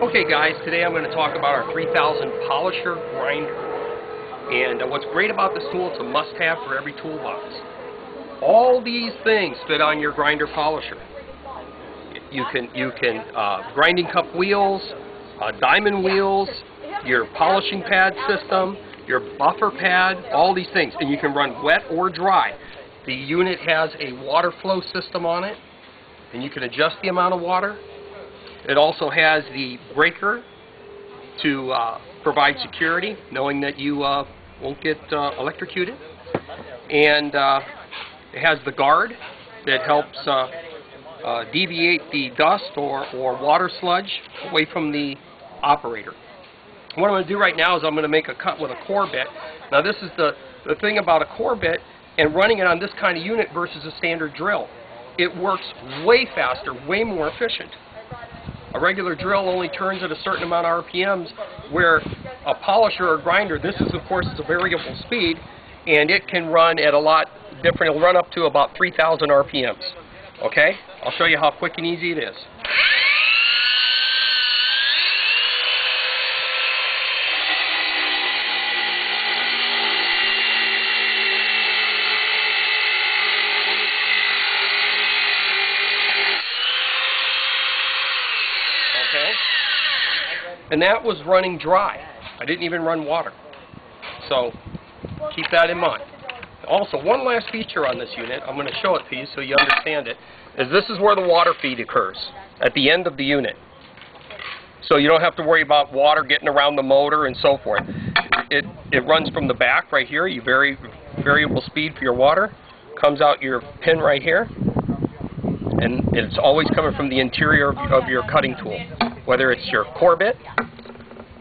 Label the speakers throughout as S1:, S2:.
S1: Okay guys, today I'm going to talk about our 3000 Polisher Grinder. And uh, what's great about this tool, it's a must-have for every toolbox. All these things fit on your grinder polisher. You can, you can, uh, grinding cup wheels, uh, diamond wheels, your polishing pad system, your buffer pad, all these things. And you can run wet or dry. The unit has a water flow system on it, and you can adjust the amount of water. It also has the breaker to uh, provide security, knowing that you uh, won't get uh, electrocuted. And uh, it has the guard that helps uh, uh, deviate the dust or, or water sludge away from the operator. What I'm going to do right now is I'm going to make a cut with a core bit. Now this is the, the thing about a core bit and running it on this kind of unit versus a standard drill. It works way faster, way more efficient. A regular drill only turns at a certain amount of RPMs, where a polisher or grinder, this is of course a variable speed, and it can run at a lot different. It'll run up to about 3,000 RPMs. Okay? I'll show you how quick and easy it is. Okay? And that was running dry. I didn't even run water. So keep that in mind. Also, one last feature on this unit, I'm going to show it to you so you understand it, is this is where the water feed occurs, at the end of the unit. So you don't have to worry about water getting around the motor and so forth. It, it runs from the back right here, you vary variable speed for your water, comes out your pin right here, and it's always coming from the interior of your cutting tool, whether it's your core bit,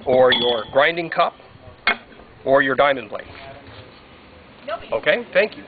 S1: or your grinding cup, or your diamond blade. Okay, thank you.